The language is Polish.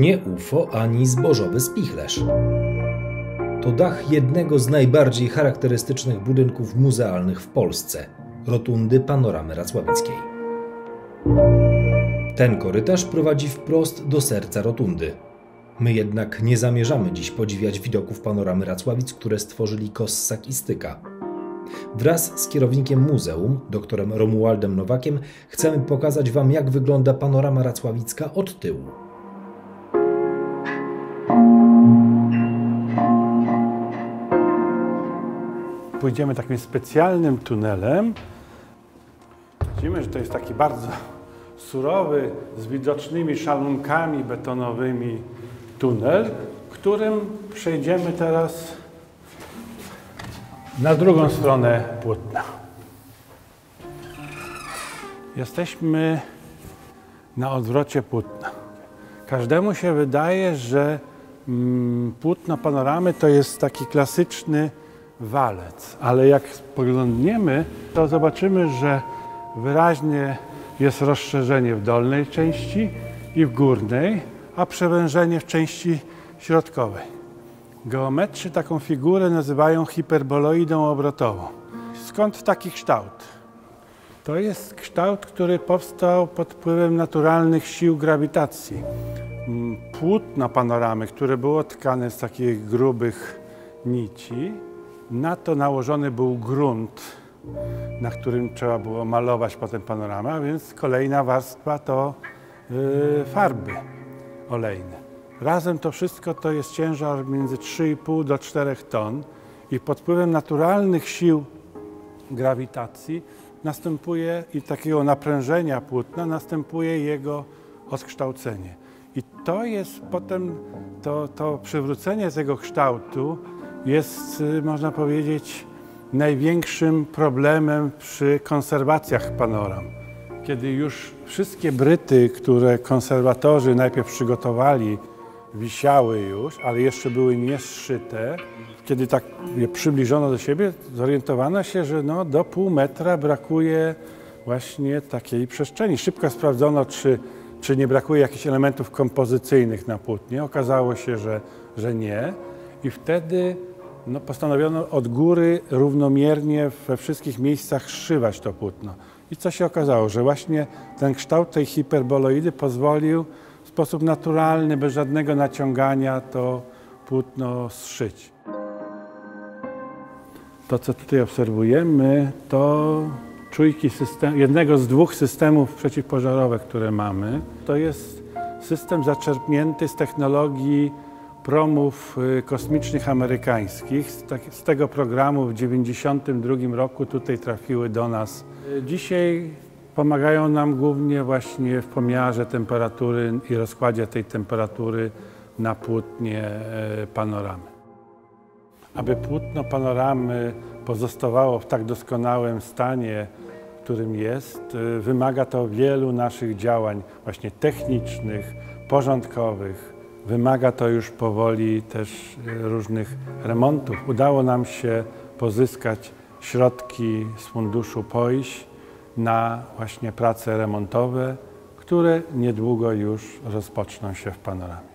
Nie UFO ani zbożowy spichlerz. To dach jednego z najbardziej charakterystycznych budynków muzealnych w Polsce rotundy Panoramy Racławickiej. Ten korytarz prowadzi wprost do serca rotundy. My jednak nie zamierzamy dziś podziwiać widoków panoramy Racławic, które stworzyli Kossak i Styka. Wraz z kierownikiem muzeum, doktorem Romualdem Nowakiem, chcemy pokazać Wam, jak wygląda panorama racławicka od tyłu. Pójdziemy takim specjalnym tunelem. Widzimy, że to jest taki bardzo surowy, z widocznymi szalunkami betonowymi tunel, którym przejdziemy teraz na drugą stronę płótna. Jesteśmy na odwrocie płótna. Każdemu się wydaje, że mm, płótno panoramy to jest taki klasyczny walec, ale jak spoglądniemy, to zobaczymy, że wyraźnie jest rozszerzenie w dolnej części i w górnej, a przewężenie w części środkowej. Geometrzy taką figurę nazywają hiperboloidą obrotową. Skąd taki kształt? To jest kształt, który powstał pod wpływem naturalnych sił grawitacji. Mm, płótno panoramy, które było tkane z takich grubych nici, na to nałożony był grunt, na którym trzeba było malować potem panoramę, a więc kolejna warstwa to yy, farby olejne. Razem to wszystko to jest ciężar między 3,5 do 4 ton i pod wpływem naturalnych sił grawitacji następuje i takiego naprężenia płótna następuje jego odkształcenie. I to jest potem, to, to przywrócenie tego kształtu jest, y, można powiedzieć, największym problemem przy konserwacjach panoram. Kiedy już wszystkie bryty, które konserwatorzy najpierw przygotowali, wisiały już, ale jeszcze były nieszyte, kiedy tak je przybliżono do siebie, zorientowano się, że no, do pół metra brakuje właśnie takiej przestrzeni. Szybko sprawdzono, czy, czy nie brakuje jakichś elementów kompozycyjnych na płótnie. Okazało się, że, że nie. I wtedy no, postanowiono od góry równomiernie we wszystkich miejscach szywać to płótno. I co się okazało, że właśnie ten kształt tej hiperboloidy pozwolił w sposób naturalny, bez żadnego naciągania to płótno zszyć. To, co tutaj obserwujemy, to czujki system, jednego z dwóch systemów przeciwpożarowych, które mamy. To jest system zaczerpnięty z technologii promów y, kosmicznych amerykańskich. Z, tak, z tego programu w 1992 roku tutaj trafiły do nas. Dzisiaj pomagają nam głównie właśnie w pomiarze temperatury i rozkładzie tej temperatury na płótnie e, panoramy. Aby płótno panoramy pozostawało w tak doskonałym stanie, w którym jest, y, wymaga to wielu naszych działań właśnie technicznych, porządkowych, Wymaga to już powoli też e, różnych remontów. Udało nam się pozyskać środki z funduszu POIŚ na właśnie prace remontowe, które niedługo już rozpoczną się w panoramie.